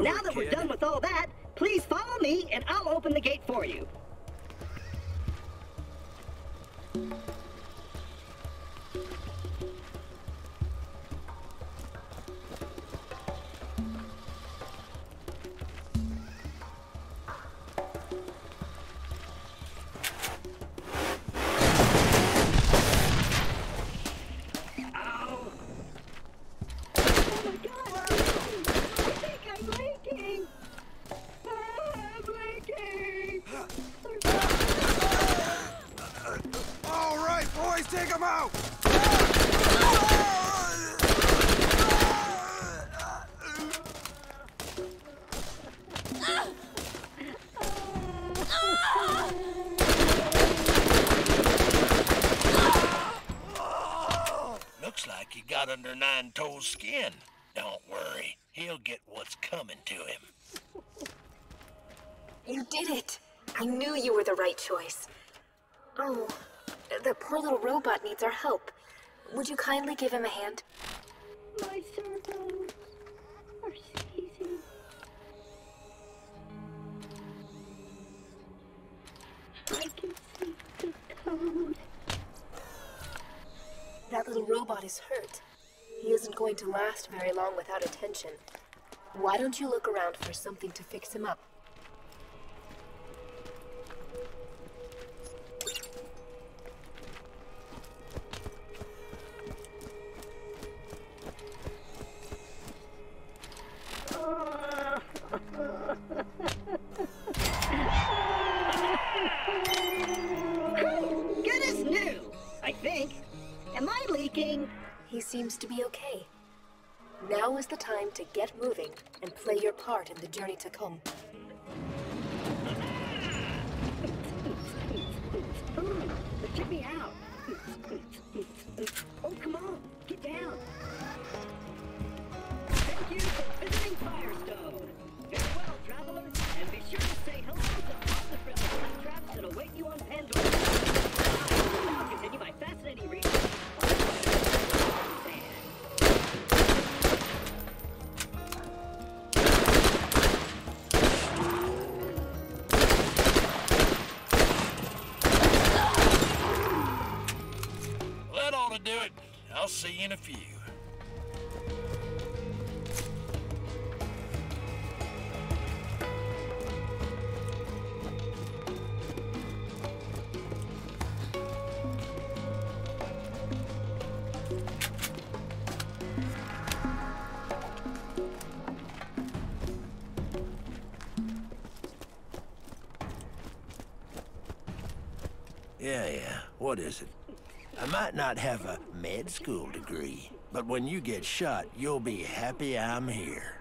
now that we're kid. done with all that, please follow me and I'll open the gate for you. Take him out! Looks like he got under Nine Toes' skin. Don't worry, he'll get what's coming to him. You did it! I knew you were the right choice. Oh, the poor little robot needs our help. Would you kindly give him a hand? My servos are seizing. I can see the code. That little robot is hurt. He isn't going to last very long without attention. Why don't you look around for something to fix him up? Leaking? He seems to be okay. Now is the time to get moving and play your part in the journey to come. Check me out. I'll see you in a few. Yeah, yeah. What is it? I might not have a med school degree, but when you get shot, you'll be happy I'm here.